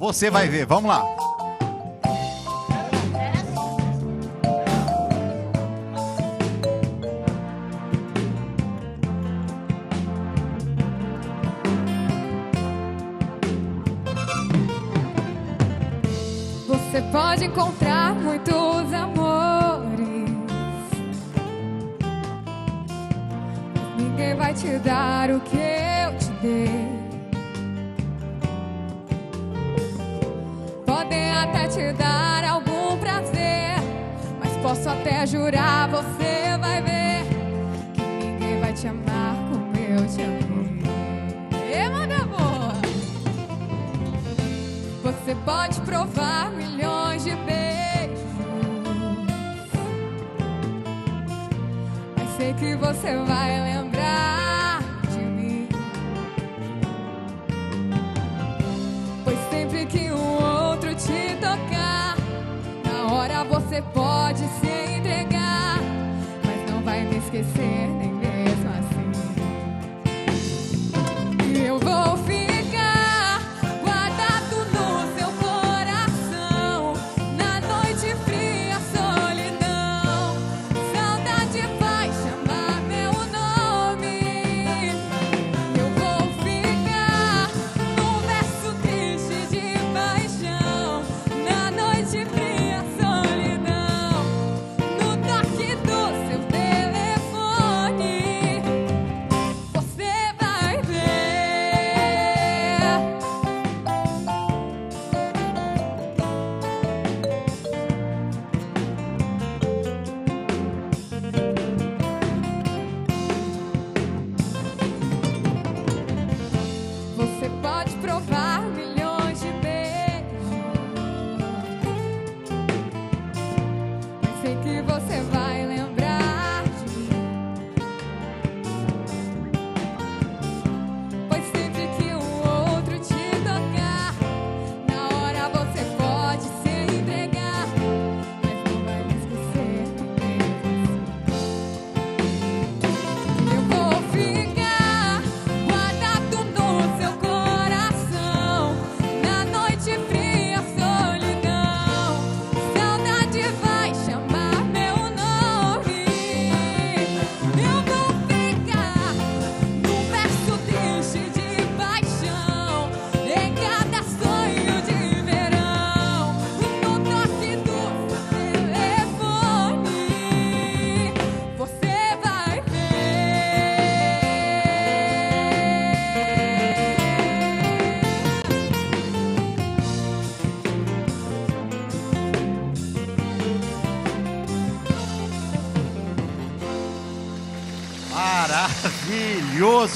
Você vai ver, vamos lá. Você pode encontrar muitos amores. Ninguém vai te dar o que eu te dei. Podem até te dar algum prazer. Mas posso até jurar, você vai ver. Que ninguém vai te amar como eu te amei. Ê, manda boa! Você pode provar milhões de beijos. Mas sei que você vai lembrar você pode se que você vai Maravilhoso.